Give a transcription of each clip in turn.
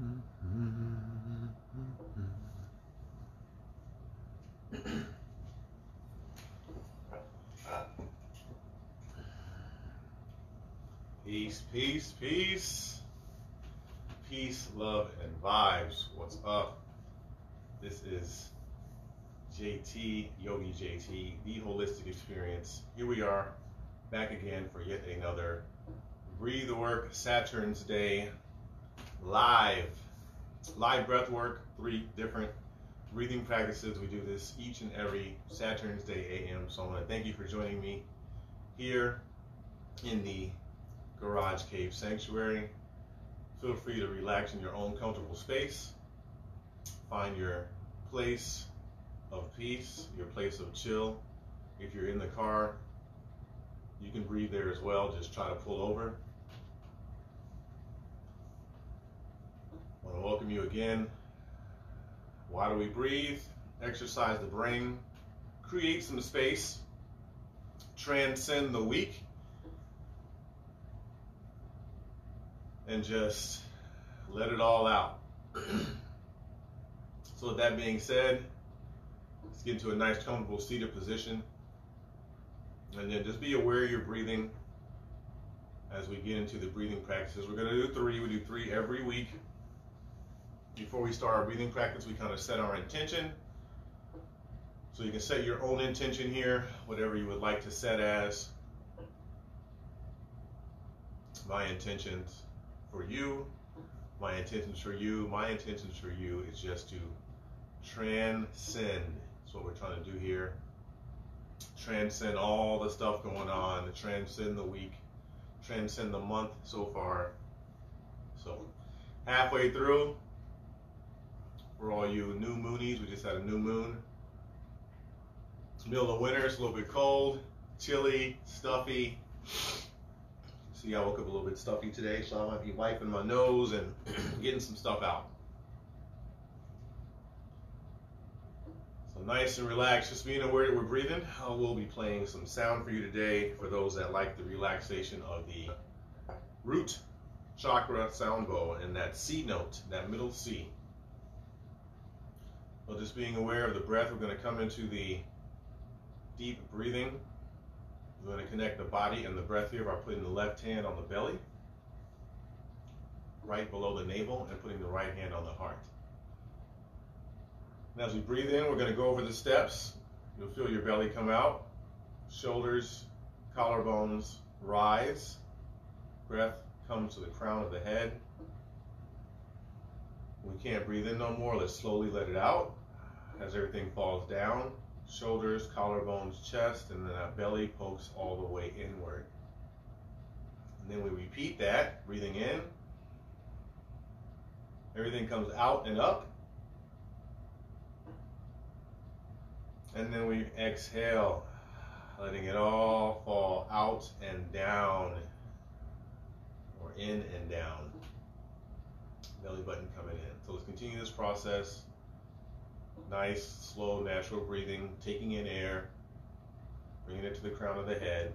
Peace, peace, peace. Peace, love, and vibes. What's up? This is JT, Yogi JT, the holistic experience. Here we are, back again for yet another Breathe the Work Saturn's Day live. Live breath work, three different breathing practices. We do this each and every Saturn's Day AM. So I want to thank you for joining me here in the Garage Cave Sanctuary. Feel free to relax in your own comfortable space. Find your place of peace, your place of chill. If you're in the car, you can breathe there as well. Just try to pull over. I want to welcome you again. Why do we breathe? Exercise the brain, create some space, transcend the week, and just let it all out. so, with that being said, let's get into a nice, comfortable seated position. And then just be aware you're breathing as we get into the breathing practices. We're going to do three. We do three every week. Before we start our breathing practice, we kind of set our intention. So you can set your own intention here, whatever you would like to set as. My intentions for you, my intentions for you, my intentions for you is just to transcend. That's what we're trying to do here. Transcend all the stuff going on, transcend the week, transcend the month so far. So, halfway through, for all you new moonies, we just had a new moon. Middle of winter, it's a little bit cold, chilly, stuffy. See, I woke up a little bit stuffy today, so I might be wiping my nose and getting some stuff out. So nice and relaxed, just being aware that we're breathing. I will be playing some sound for you today for those that like the relaxation of the root chakra sound bowl and that C note, that middle C. So just being aware of the breath, we're going to come into the deep breathing we're going to connect the body and the breath here by putting the left hand on the belly, right below the navel, and putting the right hand on the heart. And as we breathe in, we're going to go over the steps. You'll feel your belly come out, shoulders, collarbones rise, breath comes to the crown of the head. We can't breathe in no more. Let's slowly let it out as everything falls down shoulders, collarbones, chest, and then our belly pokes all the way inward. And then we repeat that, breathing in. Everything comes out and up. And then we exhale, letting it all fall out and down, or in and down. Belly button coming in. So let's continue this process nice, slow, natural breathing, taking in air, bringing it to the crown of the head.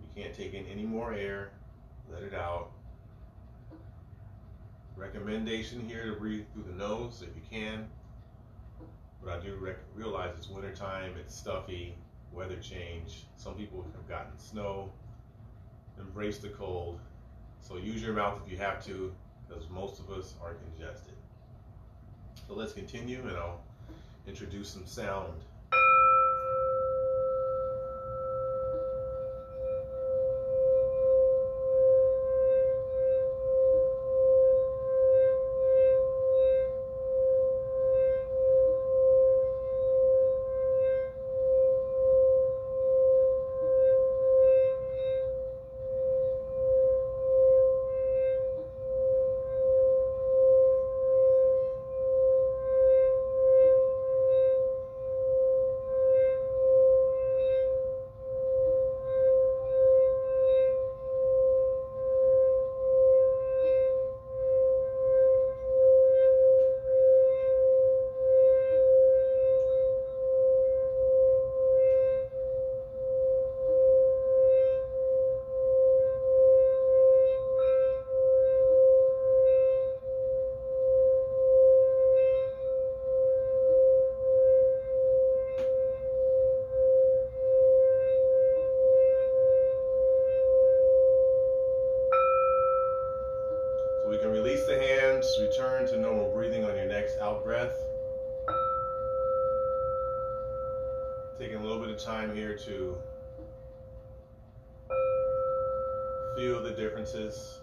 You can't take in any more air, let it out. Recommendation here to breathe through the nose if you can. But I do realize it's wintertime, it's stuffy, weather change. Some people have gotten snow. Embrace the cold. So use your mouth if you have to, because most of us are congested. So let's continue and I'll introduce some sound. Time here to feel the differences,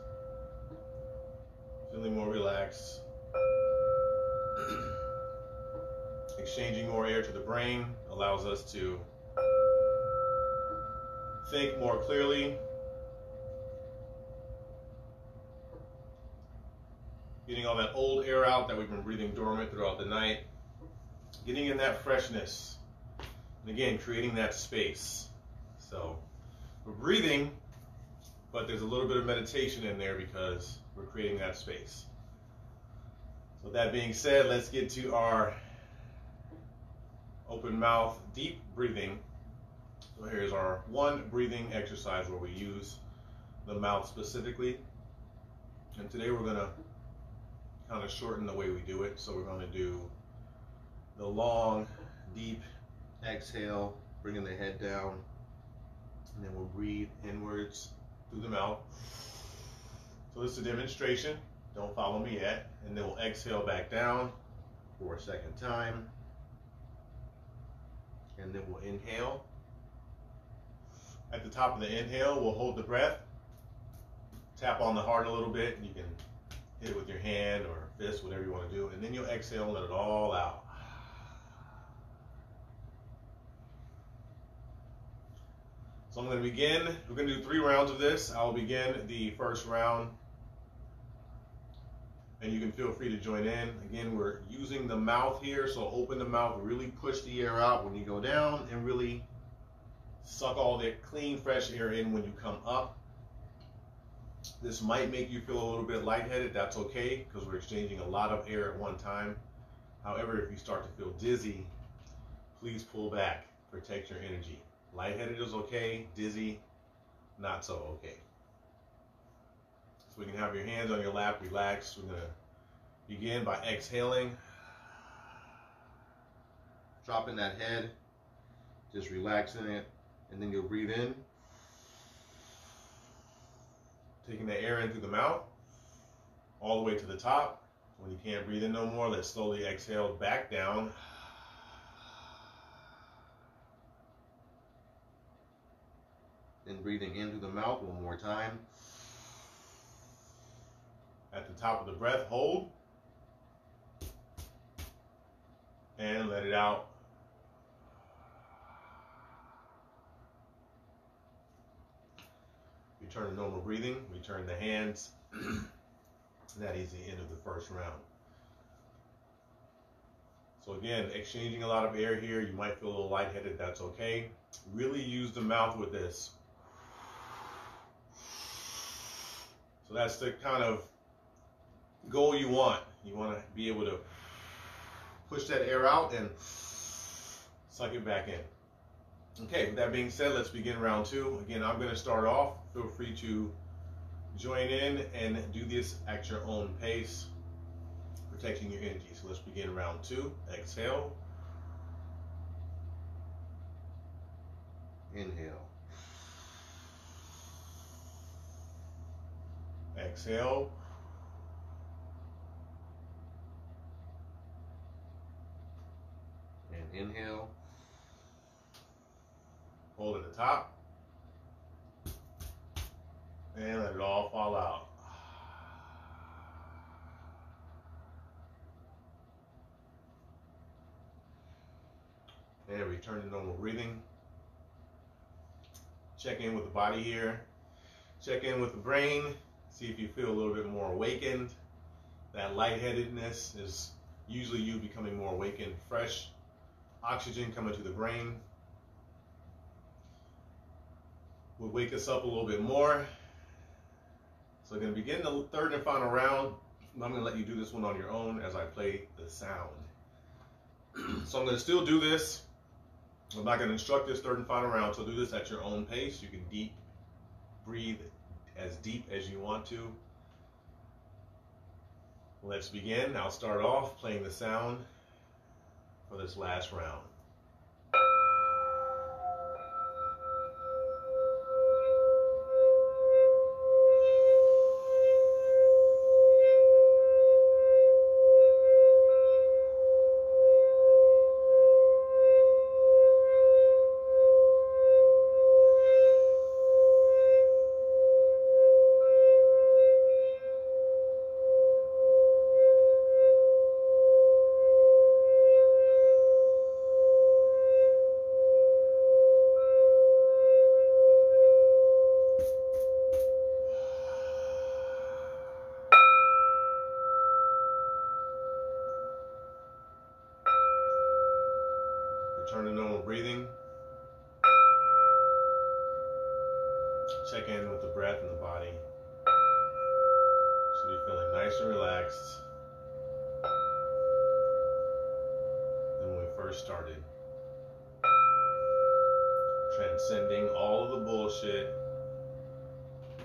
feeling more relaxed, exchanging more air to the brain allows us to think more clearly, getting all that old air out that we've been breathing dormant throughout the night, getting in that freshness, and again, creating that space. So we're breathing, but there's a little bit of meditation in there because we're creating that space. So that being said, let's get to our open mouth deep breathing. So here's our one breathing exercise where we use the mouth specifically. And today we're going to kind of shorten the way we do it. So we're going to do the long, deep exhale, bringing the head down. And then we'll breathe inwards through the mouth. So this is a demonstration. Don't follow me yet. And then we'll exhale back down for a second time. And then we'll inhale. At the top of the inhale, we'll hold the breath. Tap on the heart a little bit. You can hit it with your hand or fist, whatever you want to do. And then you'll exhale and let it all out. So I'm to begin. We're going to do three rounds of this. I'll begin the first round and you can feel free to join in. Again, we're using the mouth here, so open the mouth, really push the air out when you go down, and really suck all that clean, fresh air in when you come up. This might make you feel a little bit lightheaded. That's okay, because we're exchanging a lot of air at one time. However, if you start to feel dizzy, please pull back. Protect your energy. Lightheaded is okay. Dizzy, not so okay. So we can have your hands on your lap, relax. We're to begin by exhaling. Dropping that head, just relaxing it, and then you'll breathe in. Taking the air in through the mouth, all the way to the top. When you can't breathe in no more, let's slowly exhale back down. And breathing in through the mouth one more time. At the top of the breath, hold. And let it out. Return to normal breathing. Return the hands. that is the end of the first round. So again, exchanging a lot of air here. You might feel a little lightheaded. That's okay. Really use the mouth with this. So that's the kind of goal you want. You want to be able to push that air out and suck it back in. Okay, with that being said, let's begin round two. Again, I'm going to start off. Feel free to join in and do this at your own pace, protecting your energy. So let's begin round two. Exhale. Inhale. Exhale. And inhale. Hold at the top. And let it all fall out. And return to normal breathing. Check in with the body here. Check in with the brain. See if you feel a little bit more awakened. That lightheadedness is usually you becoming more awakened, fresh, oxygen coming to the brain would wake us up a little bit more. So I'm going to begin the third and final round. I'm going to let you do this one on your own as I play the sound. so I'm going to still do this. I'm not going to instruct this third and final round, so do this at your own pace. You can deep breathe as deep as you want to. Let's begin. I'll start off playing the sound for this last round. Return to normal breathing. Check in with the breath and the body. Should be feeling nice and relaxed than when we first started. Transcending all of the bullshit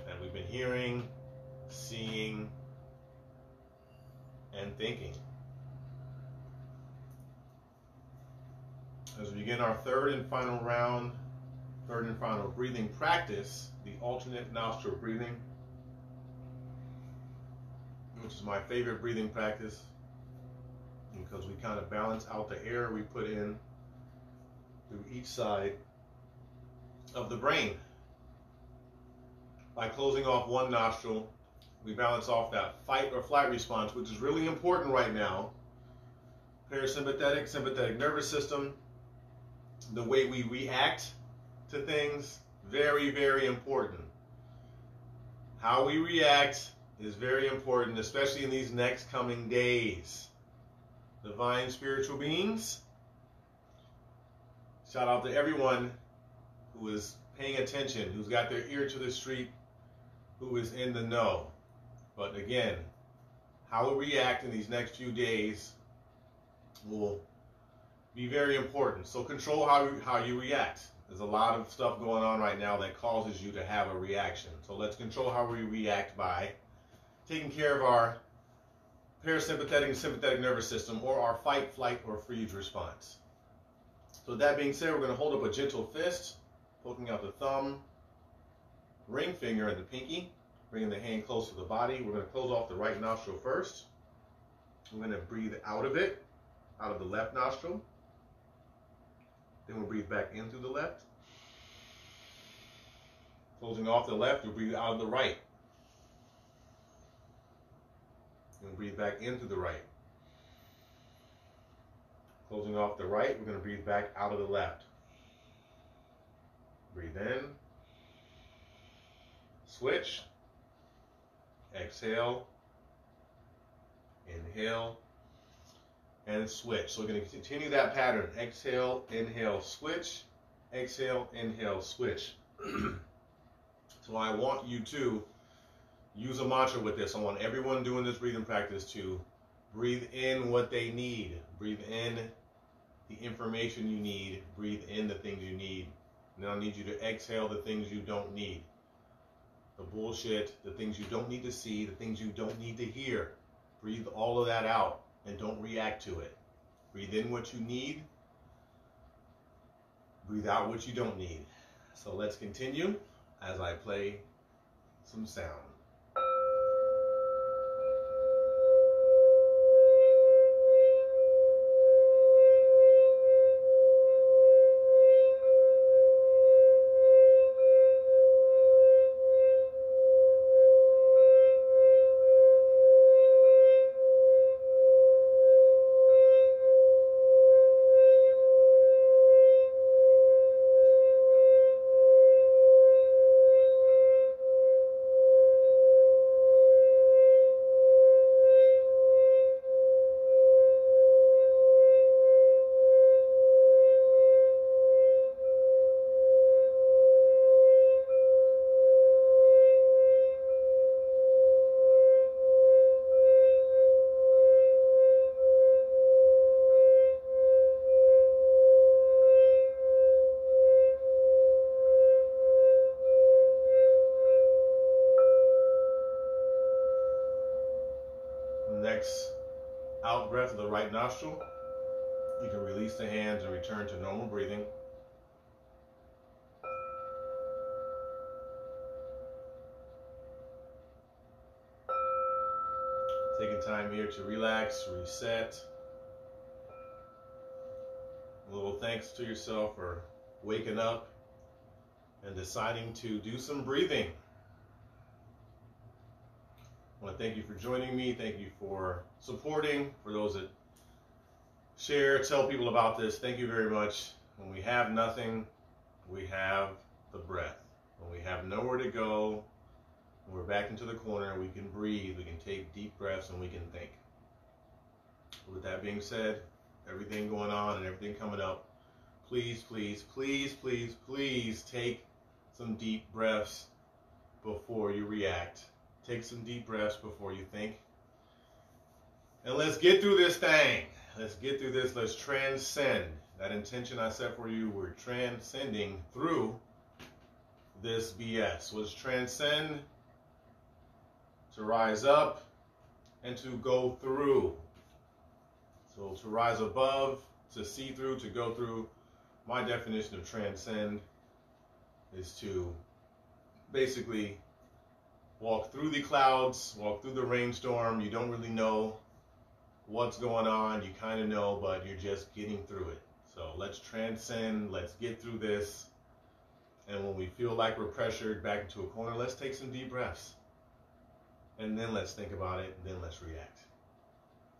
that we've been hearing, seeing, and thinking. As we begin our third and final round, third and final breathing practice, the alternate nostril breathing, which is my favorite breathing practice because we kind of balance out the air we put in through each side of the brain. By closing off one nostril, we balance off that fight or flight response, which is really important right now. Parasympathetic, sympathetic nervous system, the way we react to things, very, very important. How we react is very important, especially in these next coming days. Divine spiritual beings, shout out to everyone who is paying attention, who's got their ear to the street, who is in the know. But again, how we react in these next few days will be very important. So control how you, how you react. There's a lot of stuff going on right now that causes you to have a reaction. So let's control how we react by taking care of our parasympathetic and sympathetic nervous system or our fight, flight, or freeze response. So that being said, we're going to hold up a gentle fist, poking out the thumb, ring finger, and the pinky, bringing the hand close to the body. We're going to close off the right nostril first. We're going to breathe out of it, out of the left nostril. Then we'll breathe back in through the left. Closing off the left, we'll breathe out of the right. And breathe back in through the right. Closing off the right, we're going to breathe back out of the left. Breathe in. Switch. Exhale. Inhale and switch. So we're going to continue that pattern. Exhale, inhale, switch. Exhale, inhale, switch. so I want you to use a mantra with this. I want everyone doing this breathing practice to breathe in what they need. Breathe in the information you need. Breathe in the things you need. And then I need you to exhale the things you don't need. The bullshit, the things you don't need to see, the things you don't need to hear. Breathe all of that out and don't react to it. Breathe in what you need, breathe out what you don't need. So let's continue as I play some sound. Nostril, you can release the hands and return to normal breathing. Taking time here to relax, reset. A little thanks to yourself for waking up and deciding to do some breathing. I want to thank you for joining me. Thank you for supporting. For those that share, tell people about this. Thank you very much. When we have nothing, we have the breath. When we have nowhere to go, we're back into the corner, we can breathe, we can take deep breaths, and we can think. With that being said, everything going on and everything coming up, please, please, please, please, please take some deep breaths before you react Take some deep breaths before you think. And let's get through this thing. Let's get through this. Let's transcend. That intention I set for you, we're transcending through this BS. Was transcend to rise up and to go through. So to rise above, to see through, to go through. My definition of transcend is to basically walk through the clouds, walk through the rainstorm. You don't really know what's going on. You kind of know, but you're just getting through it. So let's transcend. Let's get through this. And when we feel like we're pressured back into a corner, let's take some deep breaths. And then let's think about it. Then let's react.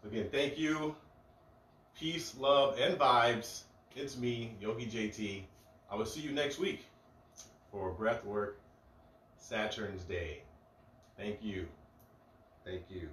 So again, thank you. Peace, love, and vibes. It's me, Yogi JT. I will see you next week for Breathwork Saturn's Day. Thank you. Thank you.